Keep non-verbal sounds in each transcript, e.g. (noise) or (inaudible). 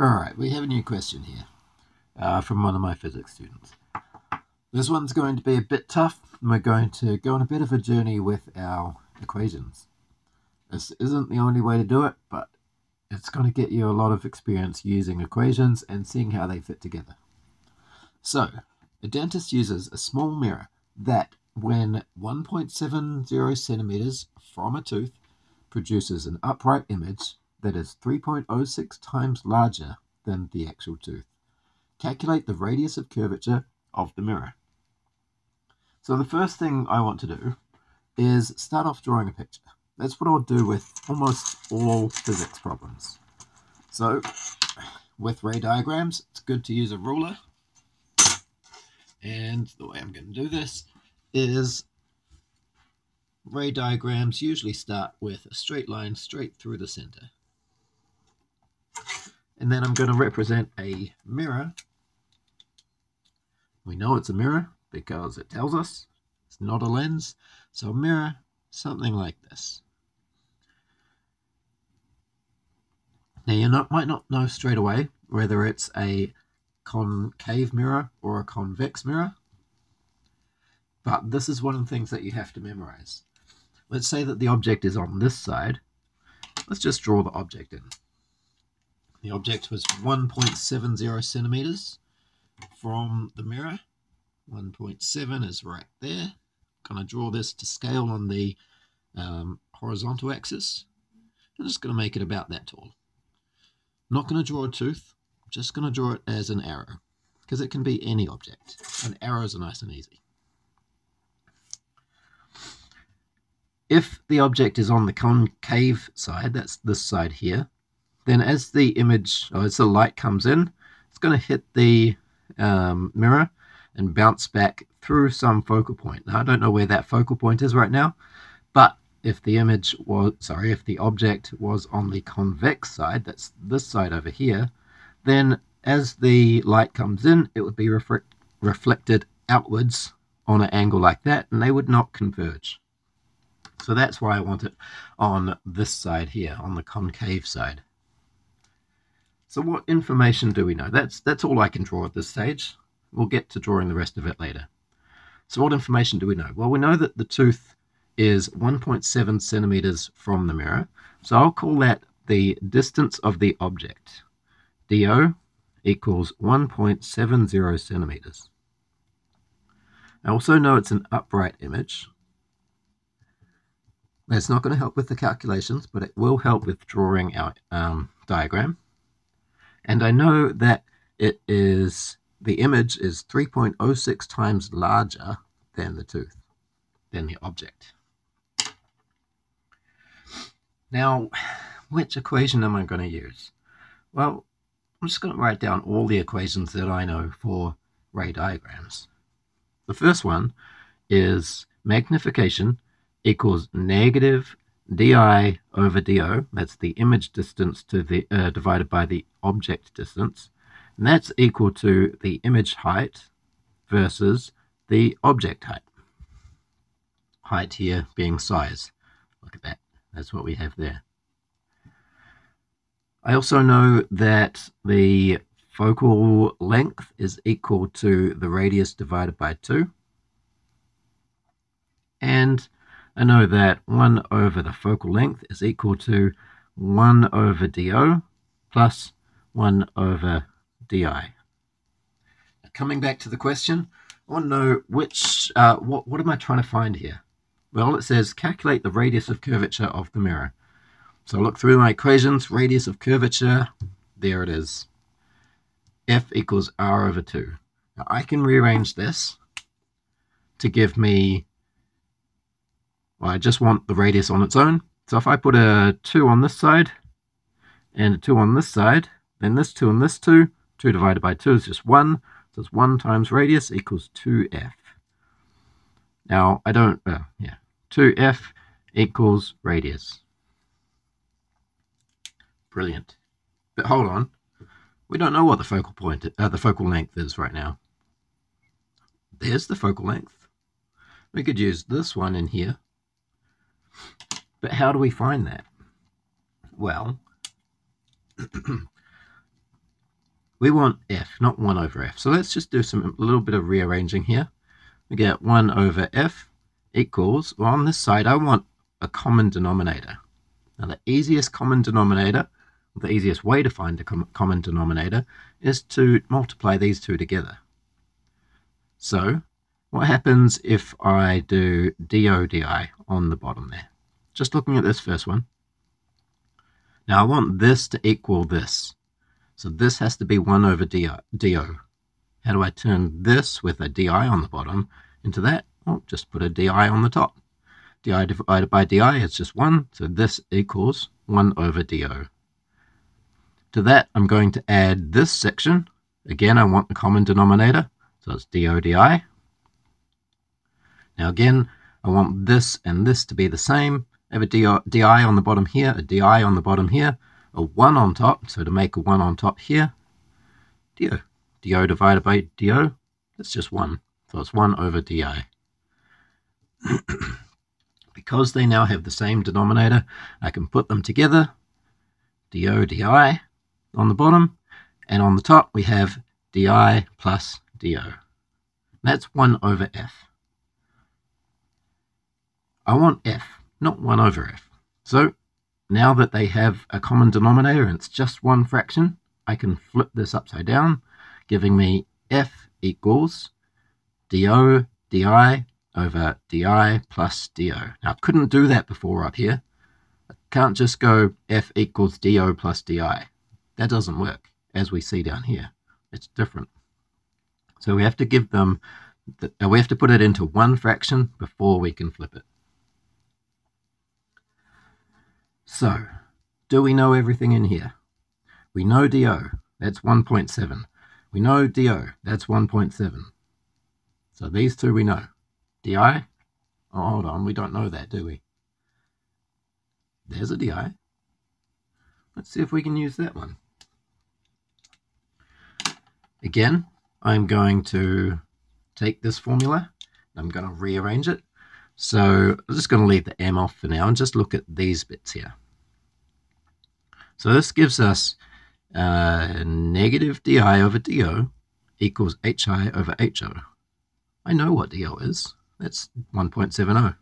Alright, we have a new question here uh, from one of my physics students. This one's going to be a bit tough, and we're going to go on a bit of a journey with our equations. This isn't the only way to do it, but it's going to get you a lot of experience using equations and seeing how they fit together. So, a dentist uses a small mirror that, when 1.70 centimeters from a tooth, produces an upright image that is 3.06 times larger than the actual tooth. Calculate the radius of curvature of the mirror. So the first thing I want to do is start off drawing a picture. That's what I'll do with almost all physics problems. So with ray diagrams, it's good to use a ruler. And the way I'm going to do this is ray diagrams usually start with a straight line straight through the center. And then I'm going to represent a mirror. We know it's a mirror because it tells us it's not a lens. So mirror, something like this. Now you not, might not know straight away whether it's a concave mirror or a convex mirror. But this is one of the things that you have to memorize. Let's say that the object is on this side. Let's just draw the object in. The object was 1.70 centimeters from the mirror. 1.7 is right there. I'm going to draw this to scale on the um, horizontal axis. I'm just going to make it about that tall. I'm not going to draw a tooth. I'm just going to draw it as an arrow because it can be any object. And arrows are nice and easy. If the object is on the concave side, that's this side here, then as the image, or as the light comes in, it's going to hit the um, mirror and bounce back through some focal point. Now, I don't know where that focal point is right now, but if the image was, sorry, if the object was on the convex side, that's this side over here, then as the light comes in, it would be reflect, reflected outwards on an angle like that, and they would not converge. So that's why I want it on this side here, on the concave side. So what information do we know? That's, that's all I can draw at this stage. We'll get to drawing the rest of it later. So what information do we know? Well, we know that the tooth is 1.7 centimeters from the mirror. So I'll call that the distance of the object. DO equals 1.70 centimeters. I also know it's an upright image. That's not going to help with the calculations, but it will help with drawing our um, diagram. And I know that it is, the image is 3.06 times larger than the tooth, than the object. Now, which equation am I going to use? Well, I'm just going to write down all the equations that I know for ray diagrams. The first one is magnification equals negative di over do, that's the image distance to the uh, divided by the object distance, and that's equal to the image height versus the object height. Height here being size. Look at that. That's what we have there. I also know that the focal length is equal to the radius divided by 2. And I know that 1 over the focal length is equal to 1 over DO plus 1 over DI. Now, coming back to the question, I want to know which, uh, what, what am I trying to find here? Well, it says calculate the radius of curvature of the mirror. So I look through my equations, radius of curvature, there it is. F equals R over 2. Now I can rearrange this to give me well, I just want the radius on its own. So if I put a 2 on this side and a 2 on this side, then this 2 and this 2, 2 divided by 2 is just 1. So it's 1 times radius equals 2f. Now, I don't, uh, yeah, 2f equals radius. Brilliant. But hold on. We don't know what the focal point, uh, the focal length is right now. There's the focal length. We could use this one in here but how do we find that? Well, (clears throat) we want f, not 1 over f. So let's just do some a little bit of rearranging here. We get 1 over f equals, well, on this side, I want a common denominator. Now, the easiest common denominator, the easiest way to find a com common denominator, is to multiply these two together. So, what happens if I do d o d i on the bottom there? Just looking at this first one. Now, I want this to equal this. So this has to be 1 over do. How do I turn this with a di on the bottom into that? Well, just put a di on the top. di divided by di is just 1, so this equals 1 over do. To that, I'm going to add this section. Again, I want the common denominator, so it's do di. Now again, I want this and this to be the same. I have a di on the bottom here, a di on the bottom here, a 1 on top, so to make a 1 on top here, do. do divided by do, that's just 1. So it's 1 over di. (clears throat) because they now have the same denominator, I can put them together, do di on the bottom, and on the top we have di plus do. That's 1 over f. I want f, not 1 over f. So now that they have a common denominator and it's just one fraction, I can flip this upside down, giving me f equals do di over di plus do. Now, I couldn't do that before up here. I can't just go f equals do plus di. That doesn't work, as we see down here. It's different. So we have to give them, the, we have to put it into one fraction before we can flip it. So, do we know everything in here? We know DO, that's 1.7. We know DO, that's 1.7. So these two we know. DI, oh, hold on, we don't know that, do we? There's a DI. Let's see if we can use that one. Again, I'm going to take this formula, I'm going to rearrange it. So I'm just going to leave the M off for now and just look at these bits here. So this gives us uh, negative di over do equals hi over ho. I know what do is. That's 1.70.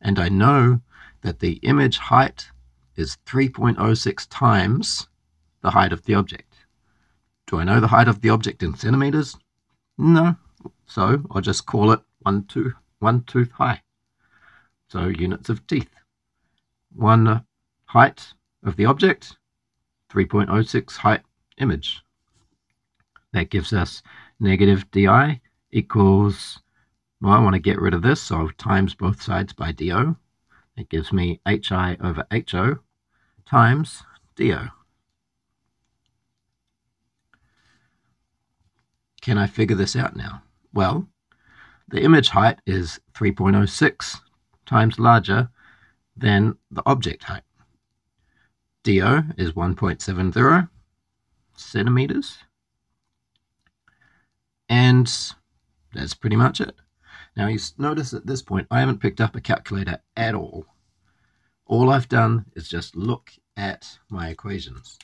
And I know that the image height is 3.06 times the height of the object. Do I know the height of the object in centimeters? No. So I'll just call it one, two, one tooth high. So units of teeth. One height of the object, 3.06 height image. That gives us negative di equals, well, I want to get rid of this, so times both sides by do. It gives me hi over ho times do. Can I figure this out now? Well, the image height is 3.06 times larger than the object height. DO is 1.70 centimeters. And that's pretty much it. Now you notice at this point I haven't picked up a calculator at all. All I've done is just look at my equations.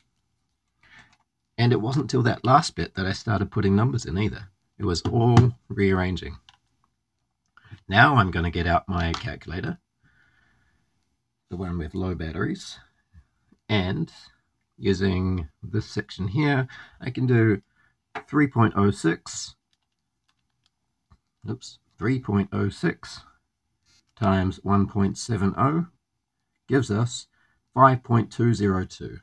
And it wasn't till that last bit that I started putting numbers in either. It was all rearranging. Now I'm going to get out my calculator, the one with low batteries, and using this section here, I can do 3.06, oops, 3.06 times 1.70 gives us 5.202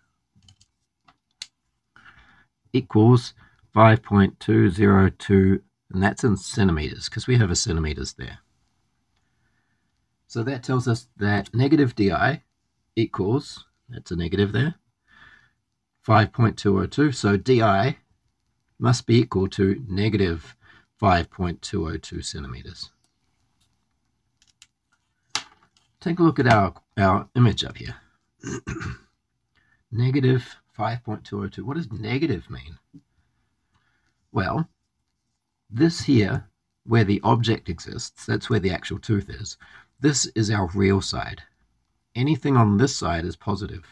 equals 5.202 and that's in centimeters because we have a centimeters there. So that tells us that negative di equals, that's a negative there, 5.202. So di must be equal to negative 5.202 centimeters. Take a look at our, our image up here. (coughs) negative 5.202. What does negative mean? Well, this here, where the object exists, that's where the actual tooth is. This is our real side. Anything on this side is positive.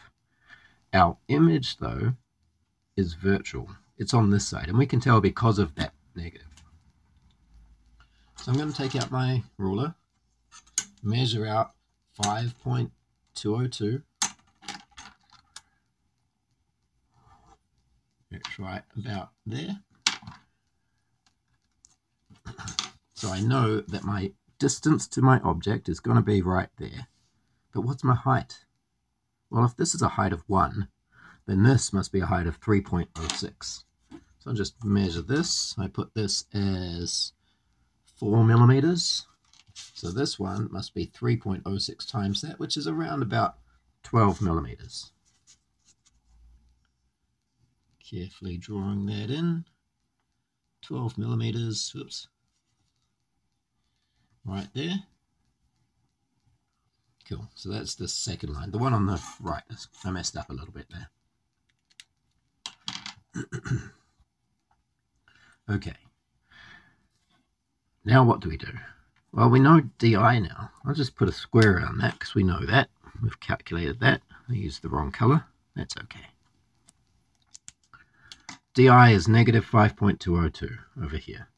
Our image, though, is virtual. it's on this side, and we can tell because of that negative. So I'm going to take out my ruler, measure out 5.202. That's right about there. So I know that my distance to my object is going to be right there. But what's my height? Well, if this is a height of 1, then this must be a height of 3.06. So I'll just measure this. I put this as 4 millimeters. So this one must be 3.06 times that, which is around about 12 millimeters. Carefully drawing that in. 12 millimeters, whoops, right there. Cool, so that's the second line. The one on the right, I messed up a little bit there. (clears throat) okay. Now what do we do? Well, we know DI now. I'll just put a square around that because we know that. We've calculated that. I used the wrong color. That's okay. DI is negative 5.202 over here.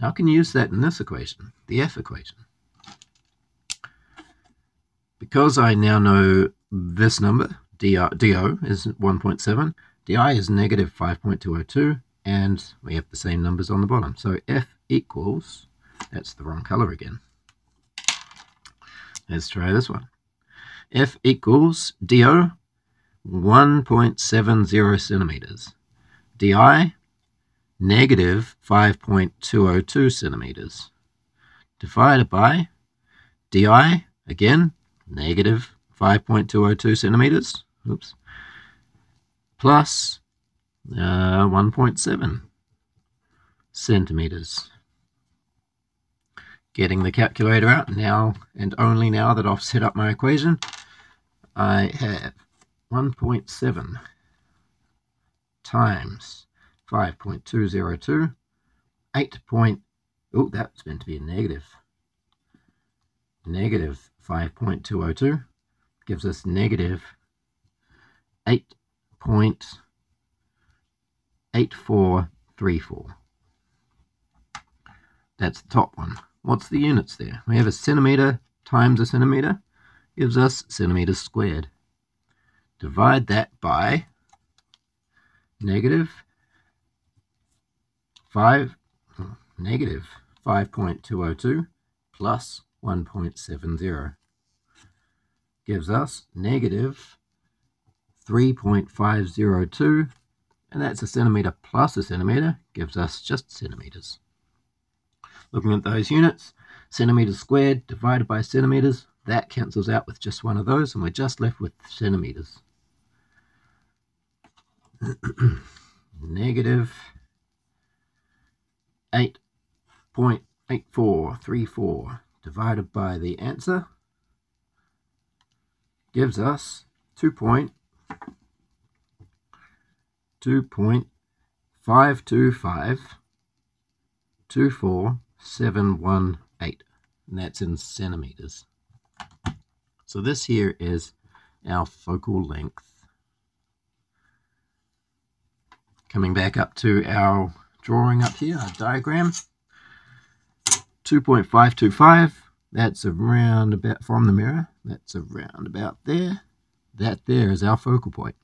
Now I can use that in this equation, the F equation. Because I now know this number, dr, DO is 1.7, DI is negative 5.202, and we have the same numbers on the bottom. So F equals, that's the wrong color again. Let's try this one. F equals DO 1.70 centimeters. DI negative 5.202 centimeters. Divided by di, again, negative 5.202 centimeters, oops, plus uh, 1.7 centimeters. Getting the calculator out now, and only now that I've set up my equation, I have 1.7 times 5.202, 8 point, oh, that's meant to be a negative, negative 5.202 gives us negative 8.8434. That's the top one. What's the units there? We have a centimeter times a centimeter gives us centimeters squared. Divide that by negative 5 negative 5.202 plus 1.70 gives us negative 3.502 and that's a centimeter plus a centimeter gives us just centimeters. Looking at those units, centimeters squared divided by centimeters, that cancels out with just one of those and we're just left with centimeters. (clears throat) Negative 8.8434 divided by the answer gives us 2 point, 2.525 and that's in centimeters. So this here is our focal length. Coming back up to our drawing up here, a diagram. 2.525, that's around about from the mirror, that's around about there. That there is our focal point.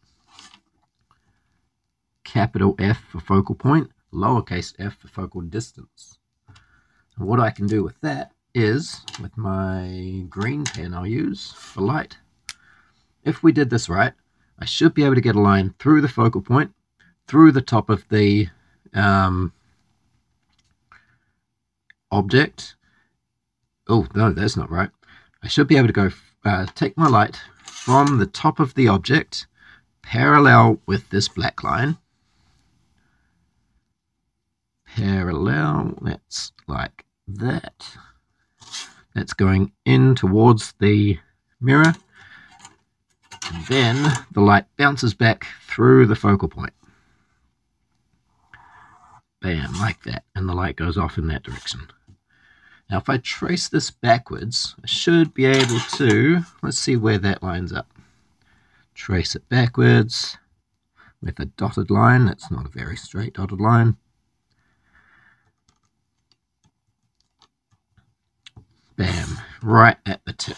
Capital F for focal point, lowercase f for focal distance. And what I can do with that is, with my green pen I'll use for light, if we did this right, I should be able to get a line through the focal point, through the top of the um, object. Oh, no, that's not right. I should be able to go uh, take my light from the top of the object parallel with this black line. Parallel, that's like that. That's going in towards the mirror. And then the light bounces back through the focal point. Bam, like that. And the light goes off in that direction. Now, if I trace this backwards, I should be able to, let's see where that lines up. Trace it backwards. with a dotted line. That's not a very straight dotted line. Bam, right at the tip.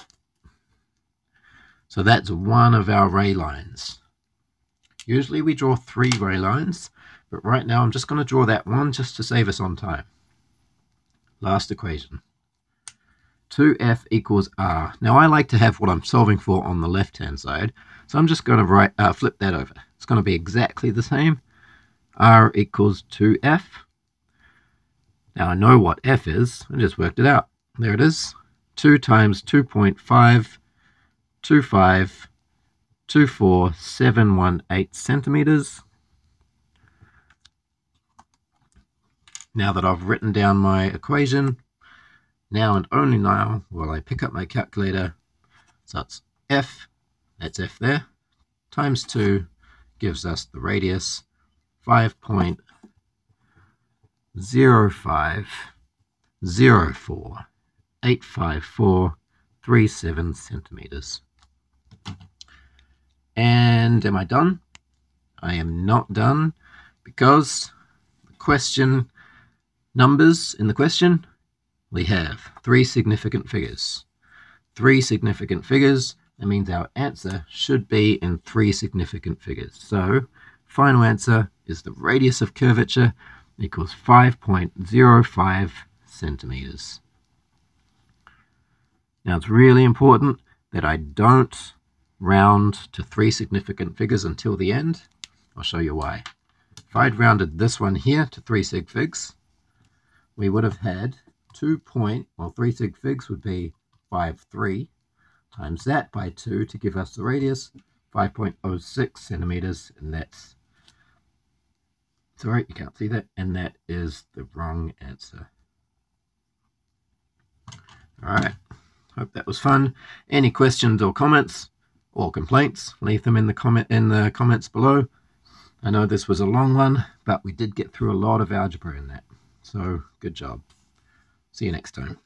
So that's one of our ray lines. Usually we draw three ray lines, but right now I'm just going to draw that one just to save us on time. Last equation. 2f equals r. Now I like to have what I'm solving for on the left hand side, so I'm just going to write, uh, flip that over. It's going to be exactly the same. r equals 2f. Now I know what f is, I just worked it out. There it is. 2 times 2.5, 25, 24718 centimeters. Now that I've written down my equation, now and only now will I pick up my calculator. So it's f, that's f there, times 2 gives us the radius 5.050485437 centimeters. And am I done? I am not done because the question numbers in the question we have three significant figures. Three significant figures, that means our answer should be in three significant figures. So, final answer is the radius of curvature equals 5.05 centimeters. Now, it's really important that I don't round to three significant figures until the end. I'll show you why. If I'd rounded this one here to three sig figs, we would have had 2 point, well, 3 sig figs would be 5, 3, times that by 2 to give us the radius, 5.06 centimeters, and that's, sorry, you can't see that, and that is the wrong answer. Alright, hope that was fun. Any questions or comments or complaints, leave them in the comment in the comments below. I know this was a long one, but we did get through a lot of algebra in that. So, good job. See you next time.